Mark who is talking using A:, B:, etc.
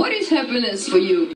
A: What is happiness for you?